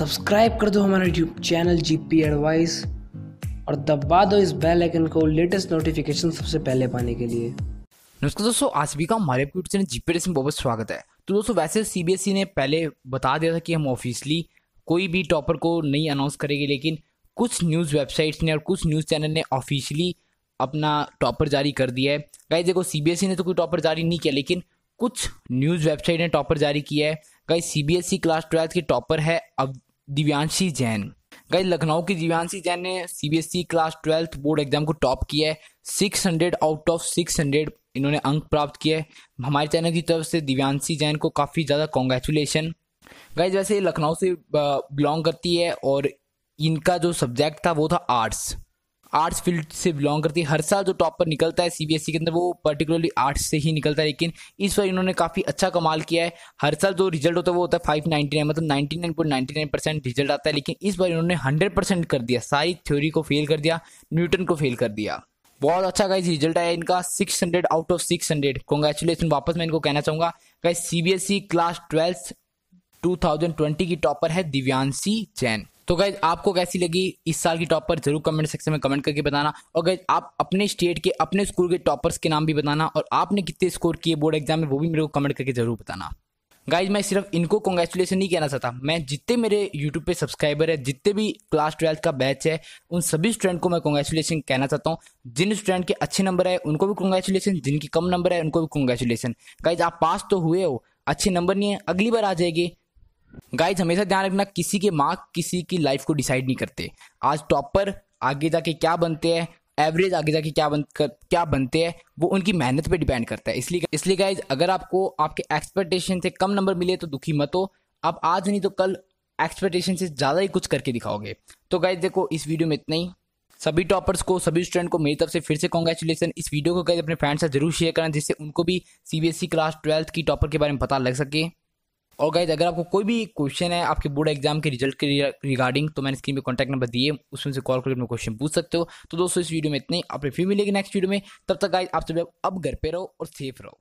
Subscribe कर दो हमारा यूट्यूब चैनल जीपी एडवाइस और दबा दो इस बेल आइकन को लेटेस्ट नोटिफिकेशन सबसे पहले पाने के लिए। नमस्कार दोस्तों, आज भी का हमारे यूट्यूब चैनल जीपी रेसिंग बहुत स्वागत है। तो दोस्तों, वैसे सीबीएसई ने पहले बता दिया था कि हम ऑफिशियली कोई भी टॉपर को नहीं अनाउंस करेंगे, लेकिन कुछ न्यूज़ वेबसाइट्स ने और कुछ न्यूज़ चैनल ने ऑफिशियली अपना टॉपर जारी कर दिया है। गाइस देखो सीबीएसई ने तो कोई टॉपर जारी नहीं किया, लेकिन कुछ न्यूज़ वेबसाइट ने टॉपर जारी किया है। गाइस सीबीएसई क्लास ट्वेल्थ के टॉपर है, अब दिव्यांशी जैन। गई लखनऊ की दिव्यांशी जैन ने CBSE class twelfth board exam को टॉप किया है। 600 आउट ऑफ़ 600 इन्होंने अंक प्राप्त किए हमारे चैनल की तरफ़ से दिव्यांशी जैन को काफ़ी ज़्यादा कॉन्ग्रेचुलेशन गाइज़ वैसे लखनऊ से बिलोंग करती है और इनका जो सब्जेक्ट था वो था आर्ट्स आर्ट्स फ़ील्ड से बिलोंग करती है। हर साल जो टॉप पर निकलता है सीबीएसई के अंदर, वो पर्टिकुलरली आर्ट्स से ही निकलता है। लेकिन इस बार इन्होंने काफ़ी अच्छा कमाल किया है। हर साल जो रिज़ल्ट होता है, वो होता है फाइव नाइनटी नाइन मतलब ninety nine point ninety nine percent result आता है। लेकिन इस बार इन्होंने हंड्रेड परसेंट कर दिया। सारी थ्योरी को फेल कर दिया न्यूटन को फेल कर दिया। बहुत अच्छा गाइज़ रिज़ल्ट आया इनका। 600 आउट ऑफ़ 600 कॉन्ग्रेचुलेसन वापस मैं इनको कहना चाहूँगा। गाइज़ सीबीएसई क्लास ट्वेल्थ 2020 की टॉपर है दिव्यांशी जैन। तो गाइज़ आपको कैसी लगी इस साल की टॉपर ज़रूर कमेंट सेक्शन में कमेंट करके बताना। और गाइज़ आप अपने स्टेट के, अपने स्कूल के टॉपर्स के नाम भी बताना और आपने कितने स्कोर किए बोर्ड एग्ज़ाम में, वो भी मेरे को कमेंट करके ज़रूर बताना। गाइज़ मैं सिर्फ़ इनको कॉन्ग्रेचुलेसन नहीं कहना चाहता। मैं जितने मेरे यूट्यूब पे सब्सक्राइबर है, जितने भी क्लास ट्वेल्थ का बैच है, उन सभी स्टूडेंट को मैं कॉन्ग्रेचुलेसन कहना चाहता हूँ। जिन स्टूडेंट के अच्छे नंबर है, उनको भी कॉन्ग्रेचुलेसन जिनकी कम नंबर है, उनको भी कॉन्ग्रेचुलेसन गाइज़ आप पास तो हुए हो, अच्छे नंबर नहीं है, अगली बार आ जाएगी। गाइज़ हमेशा ध्यान रखना, किसी के मार्क किसी की लाइफ को डिसाइड नहीं करते। आज टॉपर आगे जाके क्या बनते हैं एवरेज आगे जाके क्या बन कर क्या बनते हैं, वो उनकी मेहनत पे डिपेंड करता है। इसलिए इसलिए गाइज़ अगर आपको आपके एक्सपेक्टेशन से कम नंबर मिले तो दुखी मत हो। आप आज नहीं तो कल एक्सपेक्टेशन से ज़्यादा ही कुछ करके दिखाओगे। तो गाइज़ देखो, इस वीडियो में इतना ही। सभी टॉपर्स को, सभी स्टूडेंट को मेरी तरफ़ से फिर से कॉन्ग्रेचुलेसन इस वीडियो को गाइज़ अपने फ्रेंड्स से ज़रूर शेयर करना, जिससे उनको भी सीबीएसई क्लास ट्वेल्थ की टॉपर के बारे में पता लग सके। और गाइज़ अगर आपको कोई भी क्वेश्चन है, आपके बोर्ड एग्ज़ाम के रिज़ल्ट के रिगार्डिंग तो मैंने स्क्रीन पे कॉन्टैक्ट नंबर दिए, उसमें से कॉल करके अपने क्वेश्चन पूछ सकते हो। तो दोस्तों, इस वीडियो में इतने आप फिर मिलेगी नेक्स्ट वीडियो में। तब तक गाइज़ आप सभी अब घर पर रहो और सेफ़ रहो।